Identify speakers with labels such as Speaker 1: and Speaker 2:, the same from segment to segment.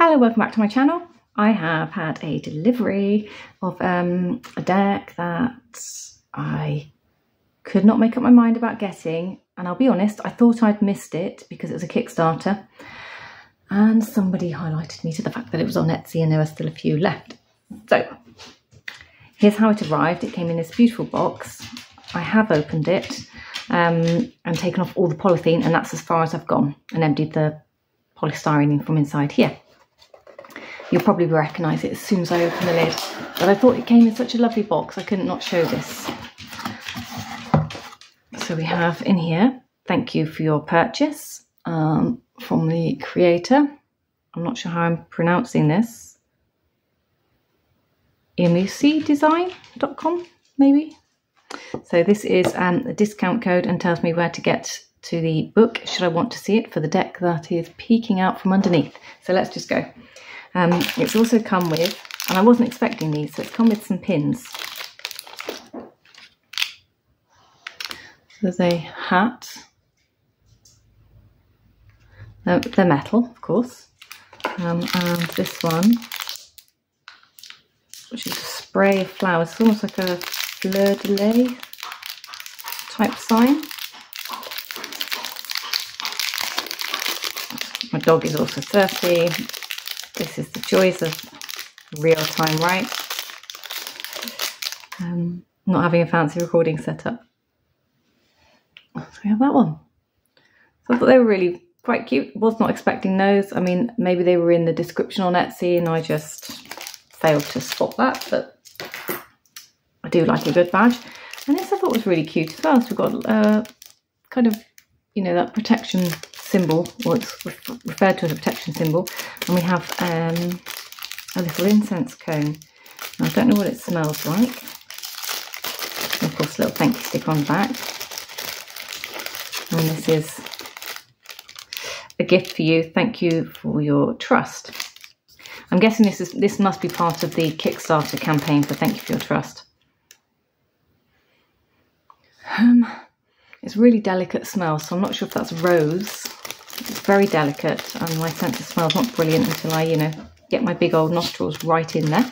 Speaker 1: Hello, welcome back to my channel. I have had a delivery of um, a deck that I could not make up my mind about getting. And I'll be honest, I thought I'd missed it because it was a Kickstarter. And somebody highlighted me to the fact that it was on Etsy and there were still a few left. So here's how it arrived. It came in this beautiful box. I have opened it um, and taken off all the polythene and that's as far as I've gone and emptied the polystyrene from inside here. You'll probably recognise it as soon as I open the lid. But I thought it came in such a lovely box, I couldn't not show this. So we have in here, thank you for your purchase um, from the creator. I'm not sure how I'm pronouncing this. imusidesign.com, maybe? So this is um, a discount code and tells me where to get to the book should I want to see it for the deck that is peeking out from underneath. So let's just go. Um, it's also come with, and I wasn't expecting these, so it's come with some pins. There's a hat. Uh, they're metal, of course. Um, and this one, which is a spray of flowers. It's almost like a fleur de lis type sign. My dog is also thirsty. This is the joys of real-time right. Um, not having a fancy recording setup. So we have that one. So I thought they were really quite cute. Was not expecting those. I mean, maybe they were in the description on Etsy and I just failed to spot that, but I do like a good badge. And this I thought was really cute as well. So we've got uh, kind of, you know, that protection symbol, or it's referred to as a protection symbol, and we have um, a little incense cone. Now, I don't know what it smells like. And of course, a little thank you stick on the back. And this is a gift for you. Thank you for your trust. I'm guessing this is this must be part of the Kickstarter campaign for Thank You for Your Trust. Um, it's really delicate smell, so I'm not sure if that's rose very delicate and my sense of smell is not brilliant until I, you know, get my big old nostrils right in there.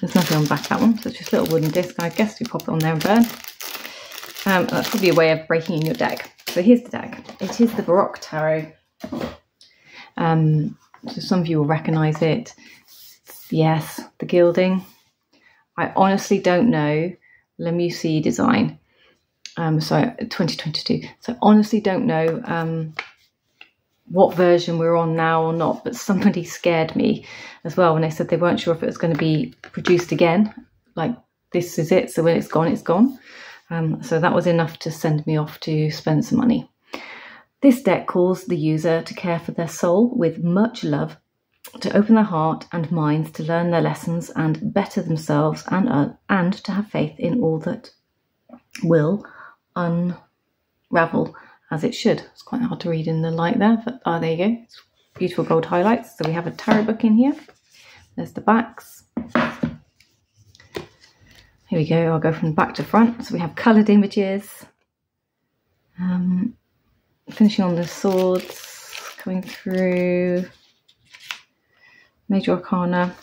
Speaker 1: There's nothing on the back of that one, so it's just a little wooden disc. I guess you pop it on there and burn. Um, that's probably a way of breaking in your deck. So here's the deck. It is the Baroque Tarot. Um, so some of you will recognise it. Yes, the gilding. I honestly don't know La Muci design. Um, so 2022. So honestly don't know um, what version we're on now or not, but somebody scared me as well when they said they weren't sure if it was going to be produced again. Like this is it. So when it's gone, it's gone. Um, so that was enough to send me off to spend some money. This deck calls the user to care for their soul with much love, to open their heart and minds to learn their lessons and better themselves and, uh, and to have faith in all that will unravel as it should. It's quite hard to read in the light there, but oh, there you go. It's beautiful gold highlights. So we have a tarot book in here. There's the backs. Here we go. I'll go from back to front. So we have coloured images. Um, finishing on the swords, coming through Major Arcana.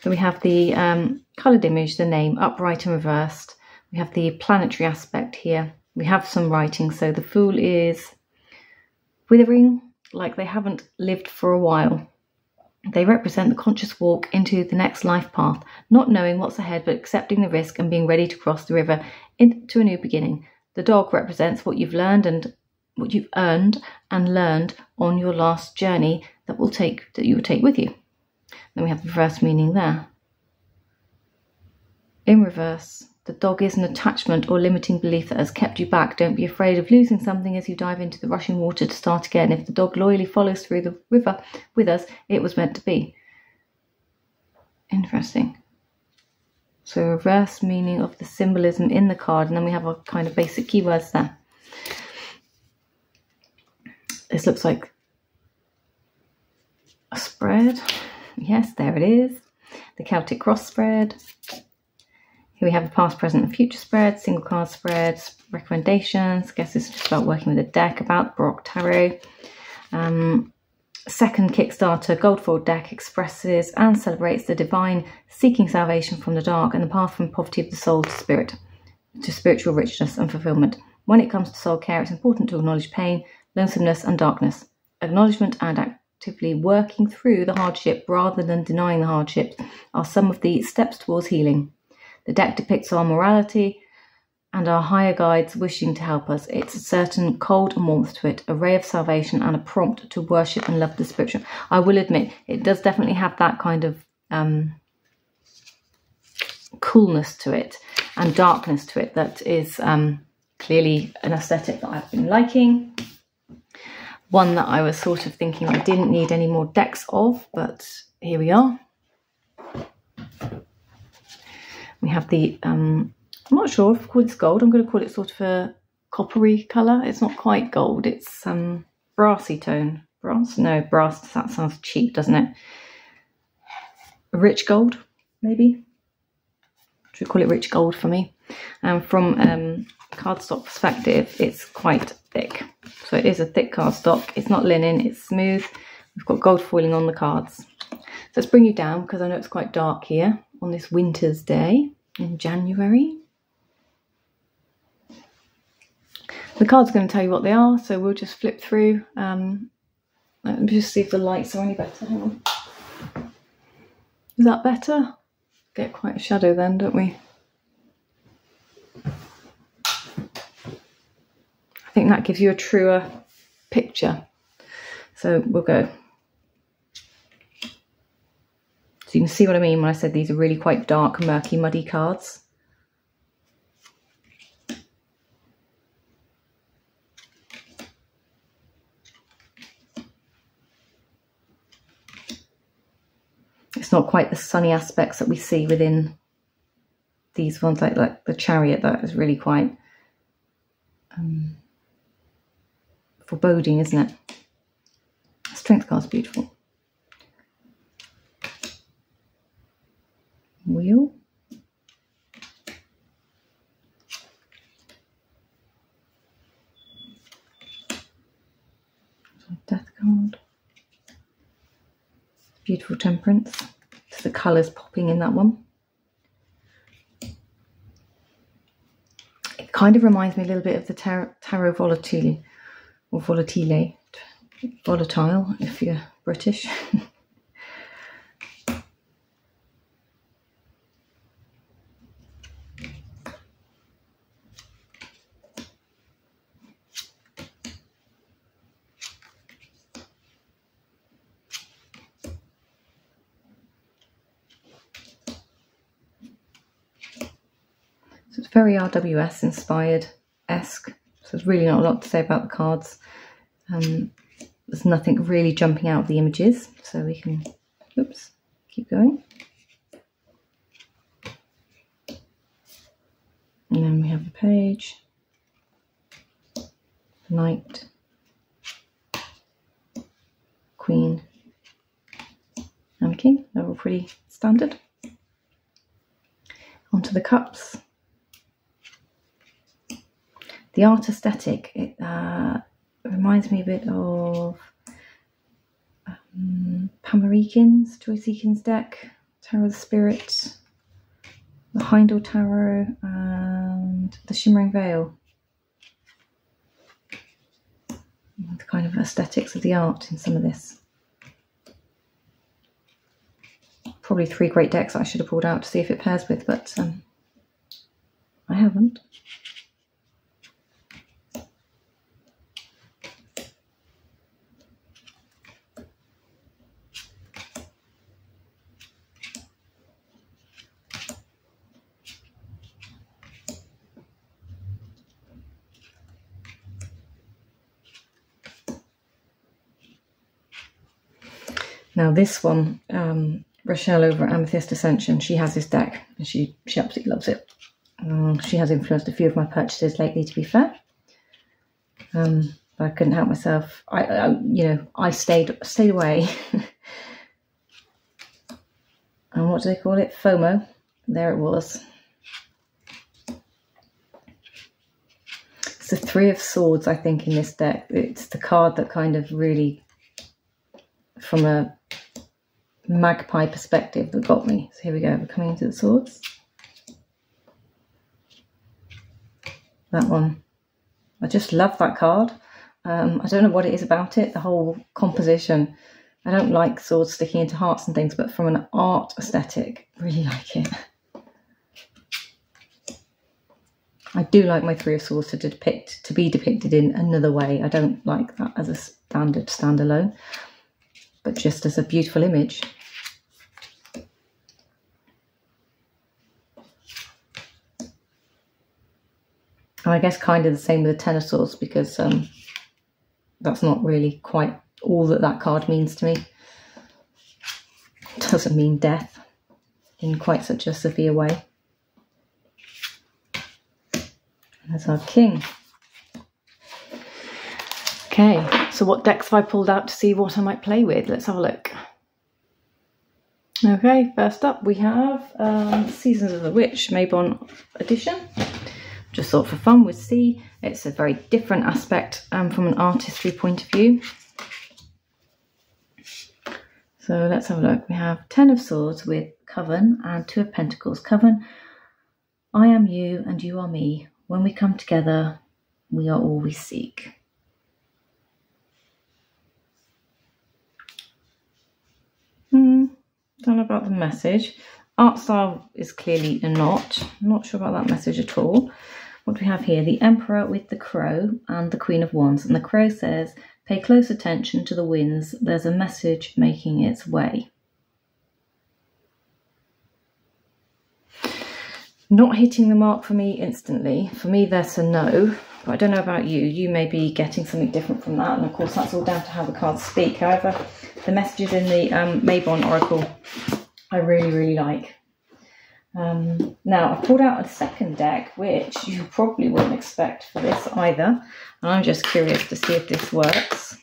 Speaker 1: So we have the um, coloured image, the name, upright and reversed. We have the planetary aspect here. We have some writing. So the Fool is withering, like they haven't lived for a while. They represent the conscious walk into the next life path, not knowing what's ahead but accepting the risk and being ready to cross the river into a new beginning. The dog represents what you've learned and what you've earned and learned on your last journey that will take that you will take with you. Then we have the reverse meaning there. In reverse, the dog is an attachment or limiting belief that has kept you back. Don't be afraid of losing something as you dive into the rushing water to start again. If the dog loyally follows through the river with us, it was meant to be. Interesting. So, reverse meaning of the symbolism in the card, and then we have our kind of basic keywords there. This looks like a spread. Yes, there it is. The Celtic cross spread. Here we have a past, present, and future spread, single card spreads, recommendations. I guess this is just about working with a deck about Baroque Tarot. Um, second Kickstarter gold foil deck expresses and celebrates the divine seeking salvation from the dark and the path from poverty of the soul to spirit, to spiritual richness and fulfillment. When it comes to soul care, it's important to acknowledge pain, lonesomeness, and darkness. Acknowledgement and actively working through the hardship rather than denying the hardship are some of the steps towards healing. The deck depicts our morality and our higher guides wishing to help us. It's a certain cold and warmth to it, a ray of salvation, and a prompt to worship and love the spiritual. I will admit, it does definitely have that kind of um, coolness to it and darkness to it that is um, clearly an aesthetic that I've been liking. One that I was sort of thinking I didn't need any more decks of, but here we are. We have the um, I'm not sure if I call gold. I'm going to call it sort of a coppery colour. It's not quite gold. It's um brassy tone. Brass? No, brass. That sounds cheap, doesn't it? Rich gold, maybe. Should we call it rich gold for me? And from um, cardstock perspective, it's quite thick. So it is a thick cardstock. It's not linen. It's smooth. We've got gold foiling on the cards. So let's bring you down because I know it's quite dark here on this winter's day in January. The card's going to tell you what they are, so we'll just flip through. Um, let me just see if the lights are any better. Hang on. Is that better? Get quite a shadow then, don't we? I think that gives you a truer picture. So we'll go. You can see what I mean when I said these are really quite dark, murky, muddy cards. it's not quite the sunny aspects that we see within these ones, like, like the chariot, that is really quite um, foreboding, isn't it? Strength card's beautiful. Wheel. Death card. Beautiful temperance the colours popping in that one. It kind of reminds me a little bit of the Tarot, tarot Volatile, or Volatile, volatile if you're British. very RWS inspired esque. So there's really not a lot to say about the cards. Um, there's nothing really jumping out of the images, so we can, oops, keep going. And then we have the page, knight, queen, and king. They're all pretty standard. Onto the cups the art aesthetic, it uh, reminds me a bit of um, Pamela Eakins, Joyce Eakins deck, Tarot of the Spirit, the Haindl Tarot, and the Shimmering Veil. The kind of aesthetics of the art in some of this. Probably three great decks I should have pulled out to see if it pairs with, but um, I haven't. Now this one, um, Rochelle over Amethyst Ascension, she has this deck and she, she absolutely loves it. Um, she has influenced a few of my purchases lately, to be fair. Um, but I couldn't help myself. I, I you know, I stayed stayed away. and what do they call it? FOMO. There it was. It's the Three of Swords, I think, in this deck. It's the card that kind of really from a magpie perspective that got me. So here we go, we're coming into the swords. That one. I just love that card. Um, I don't know what it is about it, the whole composition. I don't like swords sticking into hearts and things, but from an art aesthetic, really like it. I do like my Three of Swords to depict to be depicted in another way. I don't like that as a standard standalone, but just as a beautiful image. And I guess kind of the same with the Ten of Swords because um, that's not really quite all that that card means to me. It doesn't mean death in quite such a severe way. And There's our king. Okay, so what decks have I pulled out to see what I might play with? Let's have a look. Okay, first up we have um, Seasons of the Witch Mabon edition. Just thought for fun with C. It's a very different aspect um, from an artistry point of view. So let's have a look. We have Ten of Swords with Coven and Two of Pentacles. Coven, I am you and you are me. When we come together, we are all we seek. Don't know about the message. Art style is clearly a not. Not sure about that message at all. What do we have here? The Emperor with the Crow and the Queen of Wands. And the Crow says, pay close attention to the winds. There's a message making its way. Not hitting the mark for me instantly. For me, that's a no. But I don't know about you. You may be getting something different from that. And of course, that's all down to how the cards speak. However, the messages in the um, Mabon Oracle, I really, really like. Um, now, I pulled out a second deck, which you probably wouldn't expect for this either. And I'm just curious to see if this works.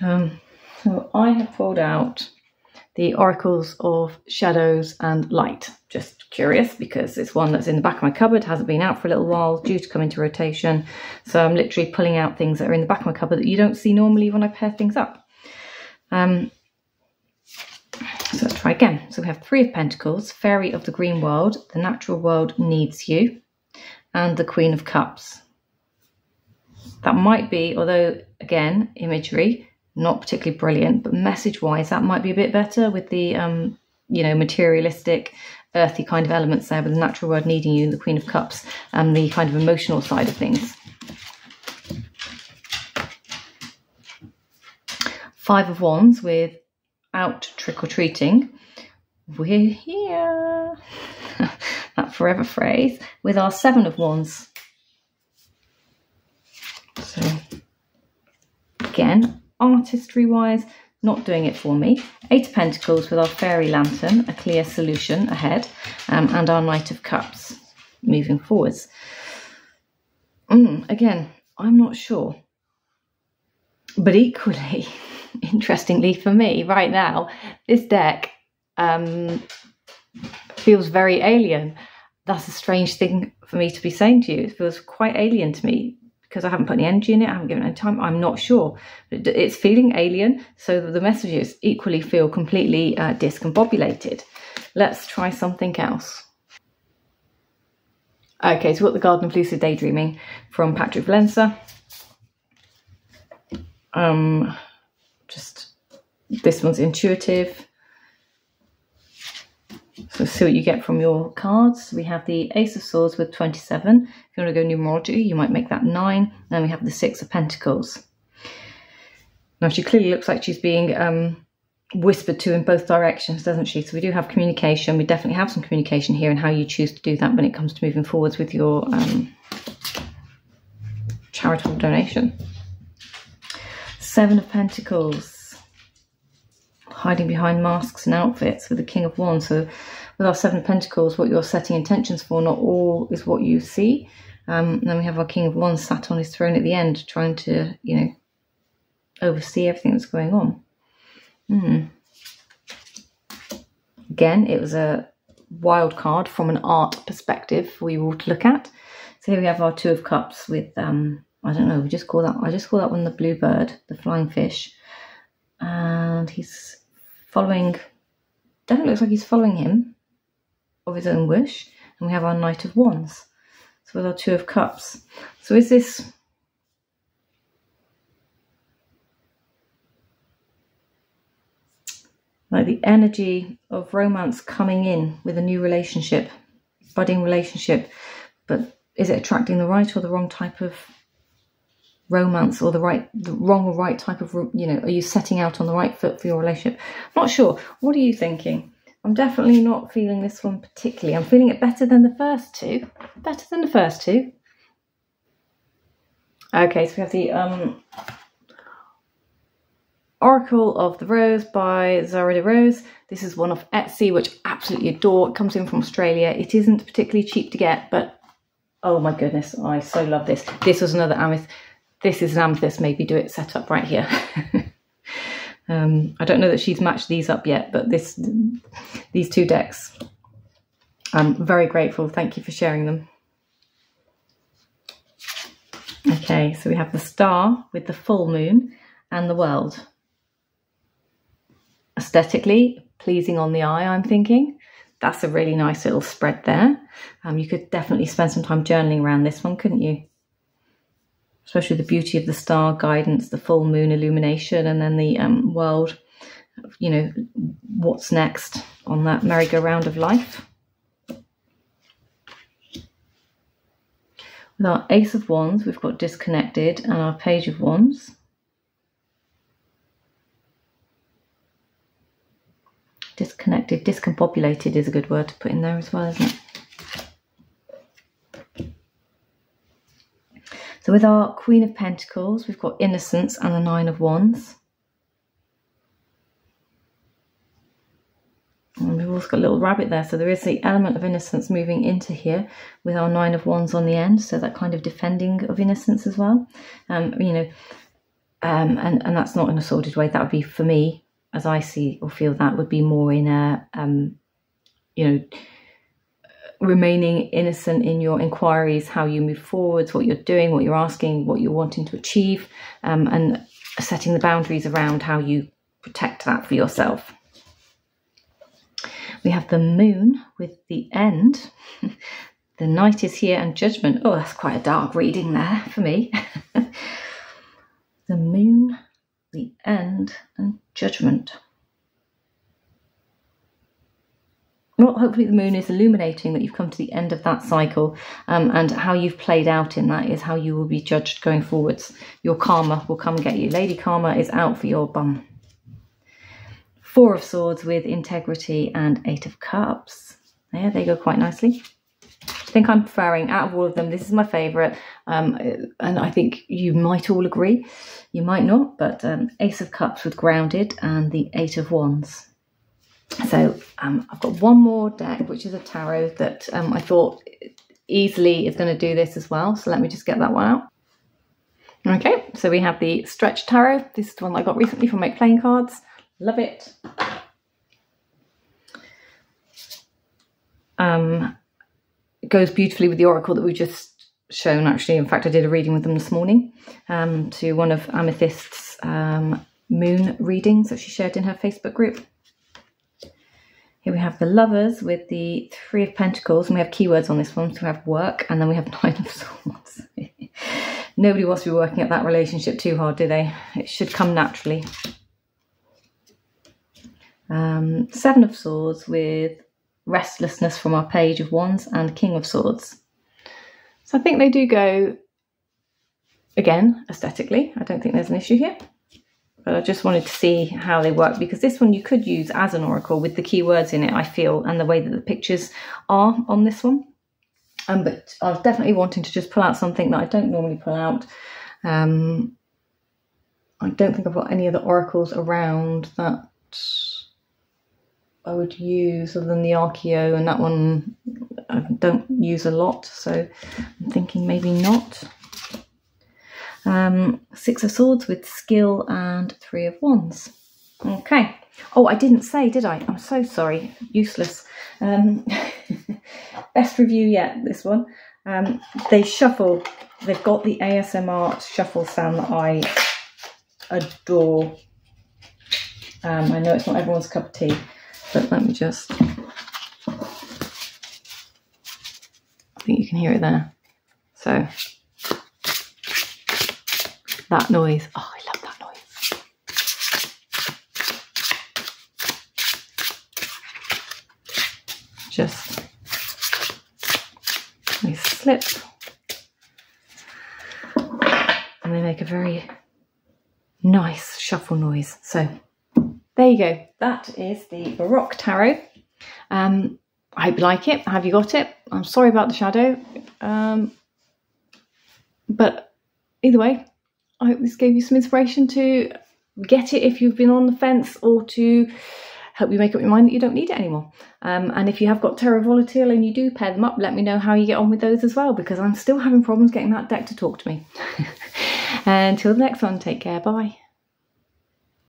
Speaker 1: Um, so I have pulled out the Oracles of Shadows and Light. Just curious because it's one that's in the back of my cupboard, hasn't been out for a little while, due to come into rotation. So I'm literally pulling out things that are in the back of my cupboard that you don't see normally when I pair things up. Um, so let's try again. So we have Three of Pentacles, Fairy of the Green World, The Natural World Needs You, and the Queen of Cups. That might be, although again, imagery, not particularly brilliant, but message wise, that might be a bit better with the, um, you know, materialistic, earthy kind of elements there, with the natural world needing you, the Queen of Cups, and the kind of emotional side of things. Five of Wands with out trick or treating. We're here. that forever phrase with our Seven of Wands. So, again, artistry wise, not doing it for me. Eight of Pentacles with our Fairy Lantern, a clear solution ahead, um, and our Knight of Cups moving forwards. Mm, again, I'm not sure. But equally, interestingly for me, right now, this deck um, feels very alien. That's a strange thing for me to be saying to you. It feels quite alien to me because I haven't put any energy in it, I haven't given any time, I'm not sure. It's feeling alien, so the messages equally feel completely uh, discombobulated. Let's try something else. Okay, so got the Garden of Lucid Daydreaming from Patrick Valenza. Um, just, this one's intuitive. So see what you get from your cards. We have the Ace of Swords with 27. If you want to go numerology, you might make that 9. Then we have the Six of Pentacles. Now she clearly looks like she's being um, whispered to in both directions, doesn't she? So we do have communication. We definitely have some communication here and how you choose to do that when it comes to moving forwards with your um, charitable donation. Seven of Pentacles hiding behind masks and outfits with the King of Wands. So with our Seven of Pentacles, what you're setting intentions for, not all is what you see. Um, then we have our King of Wands sat on his throne at the end, trying to, you know, oversee everything that's going on. Mm. Again, it was a wild card from an art perspective for you all to look at. So here we have our Two of Cups with um, I don't know. We just call that. I just call that one the bluebird, the flying fish, and he's following. Definitely looks like he's following him of his own wish. And we have our knight of wands. So with our two of cups. So is this like the energy of romance coming in with a new relationship, budding relationship, but is it attracting the right or the wrong type of romance or the right the wrong or right type of you know are you setting out on the right foot for your relationship not sure what are you thinking i'm definitely not feeling this one particularly i'm feeling it better than the first two better than the first two okay so we have the um Oracle of the Rose by Zara de Rosa. This is one of Etsy, which absolutely adore. It comes in from Australia. It isn't particularly cheap to get, but oh my goodness, I so love this. This was another amethyst. This is an amethyst, maybe do it set up right here. um, I don't know that she's matched these up yet, but this, these two decks, I'm very grateful. Thank you for sharing them. Okay, so we have the star with the full moon and the world aesthetically pleasing on the eye, I'm thinking. That's a really nice little spread there. Um, you could definitely spend some time journaling around this one, couldn't you? Especially the beauty of the star guidance, the full moon illumination, and then the um, world, you know, what's next on that merry-go-round of life. With our Ace of Wands, we've got Disconnected, and our Page of Wands. disconnected, discombobulated is a good word to put in there as well, isn't it? So with our Queen of Pentacles, we've got Innocence and the Nine of Wands. And we've also got a little rabbit there, so there is the element of innocence moving into here with our Nine of Wands on the end, so that kind of defending of innocence as well. Um, you know, um, and, and that's not in a sordid way, that would be for me as I see or feel that would be more in a, um, you know, remaining innocent in your inquiries, how you move forwards, what you're doing, what you're asking, what you're wanting to achieve, um, and setting the boundaries around how you protect that for yourself. We have the moon with the end. the night is here and judgment. Oh, that's quite a dark reading there for me. the moon the end and judgment. Well, hopefully the moon is illuminating that you've come to the end of that cycle um, and how you've played out in that is how you will be judged going forwards. Your karma will come get you. Lady Karma is out for your bum. Four of Swords with integrity and Eight of Cups. Yeah, they go quite nicely. I think I'm preferring, out of all of them, this is my favourite. Um, and I think you might all agree. You might not, but um, Ace of Cups with Grounded and the Eight of Wands. So um, I've got one more deck, which is a tarot that um, I thought easily is going to do this as well. So let me just get that one out. Okay, so we have the Stretch Tarot. This is the one I got recently from Make Playing Cards. Love it. Um, it goes beautifully with the oracle that we just shown actually. In fact, I did a reading with them this morning um, to one of Amethyst's um, moon readings that she shared in her Facebook group. Here we have the lovers with the three of pentacles and we have keywords on this one. So we have work and then we have nine of swords. Nobody wants to be working at that relationship too hard, do they? It should come naturally. Um, seven of swords with restlessness from our page of wands and king of swords. So I think they do go, again, aesthetically. I don't think there's an issue here. But I just wanted to see how they work because this one you could use as an oracle with the keywords in it, I feel, and the way that the pictures are on this one. Um, but I was definitely wanting to just pull out something that I don't normally pull out. Um, I don't think I've got any other oracles around that I would use other than the Archeo, and that one I don't use a lot, so I'm thinking maybe not. Um, six of Swords with skill and three of Wands. Okay. Oh, I didn't say, did I? I'm so sorry. Useless. Um, best review yet, this one. Um, they shuffle. They've got the ASMR shuffle sound that I adore. Um, I know it's not everyone's cup of tea, but let me just. I think you can hear it there. So that noise. Oh, I love that noise. Just they slip and they make a very nice shuffle noise. So there you go. That is the Baroque Tarot. Um, I hope you like it. Have you got it? I'm sorry about the shadow. Um, but either way, I hope this gave you some inspiration to get it if you've been on the fence or to help you make up your mind that you don't need it anymore. Um, and if you have got Terra Volatile and you do pair them up, let me know how you get on with those as well because I'm still having problems getting that deck to talk to me. Until the next one, take care. Bye.